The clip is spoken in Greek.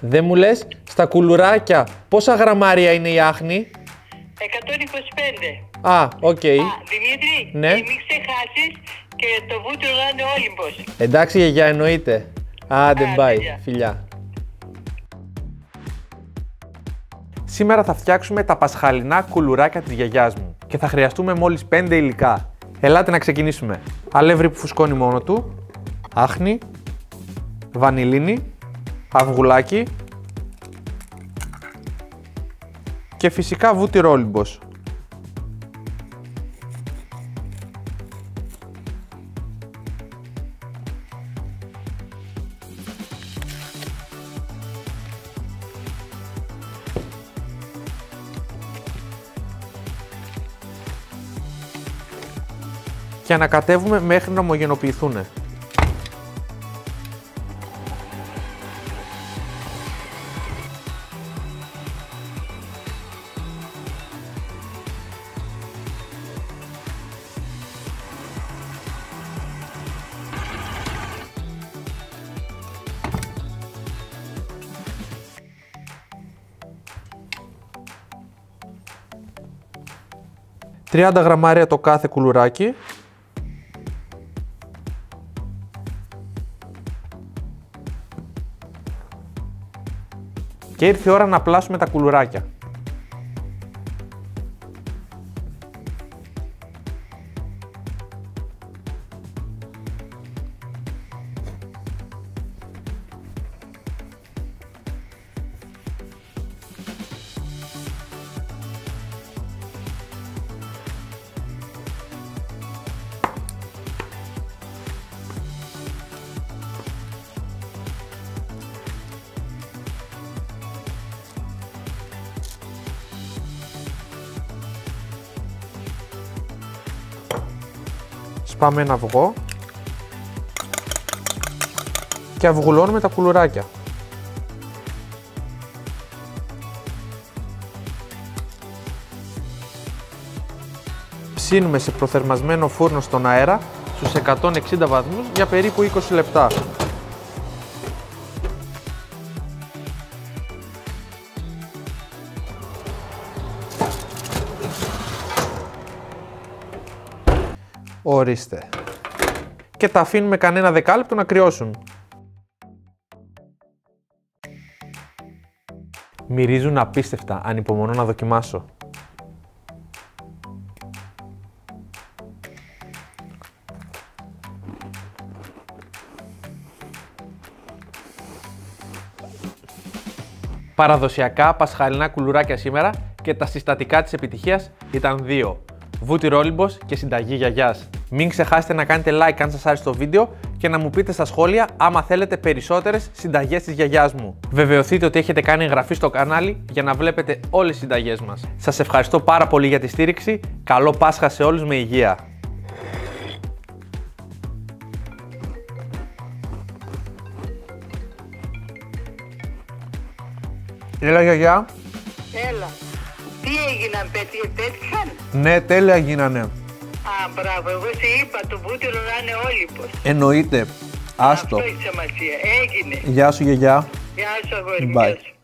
Δεν μου λες, στα κουλουράκια πόσα γραμμάρια είναι η άχνη; 125. Α, οκ. Α, Δημήτρη, Ναι. και μην ξεχάσεις και το βούτυρο να είναι Όλυμπος. Εντάξει γιαγιά εννοείται. Άντε Άντε, bye, γεια. φιλιά. Σήμερα θα φτιάξουμε τα πασχαλινά κουλουράκια της γιαγιάς μου και θα χρειαστούμε μόλις 5 υλικά. Ελάτε να ξεκινήσουμε. Αλεύρι που φουσκώνει μόνο του, άχνη, βανιλίνη, αυγουλάκι και φυσικά βούτυρο όλυμπος. και ανακατεύουμε μέχρι να ομογενοποιηθούν. «30 γραμμάρια το κάθε κουλουράκι Και ήρθε η ώρα να πλάσουμε τα κουλουράκια. Σπάμε ένα αυγό και αυγουλώνουμε τα κουλουράκια. Ψήνουμε σε προθερμασμένο φούρνο στον αέρα στους 160 βαθμούς για περίπου 20 λεπτά. Ορίστε. Και τα αφήνουμε κανένα δεκάλεπτο να κρυώσουν. Μυρίζουν απίστευτα, ανυπομονώ να δοκιμάσω. Παραδοσιακά πασχαλινά κουλουράκια σήμερα και τα συστατικά της επιτυχίας ήταν δύο. Βούτυρο όλυμπος και συνταγή γιαγιάς. Μην ξεχάσετε να κάνετε like αν σας άρεσε το βίντεο και να μου πείτε στα σχόλια άμα θέλετε περισσότερες συνταγές της γιαγιάς μου. Βεβαιωθείτε ότι έχετε κάνει εγγραφή στο κανάλι για να βλέπετε όλες τις συνταγές μας. Σας ευχαριστώ πάρα πολύ για τη στήριξη. Καλό Πάσχα σε όλους με υγεία. Έλα γιαγιά. Έλα. Τι έγιναν, πέτυχε, πέτυχαν; Ναι, τέλεια γίνανε. Α, μπράβο, εγώ σε είπα το βούτυρο να είναι Όλυμπος. Εννοείται. Άστο. Αυτό έχει σημασία. Έγινε. Γεια σου γιαγιά. Γεια σου, αγόρι μου. Bye. γεια σου.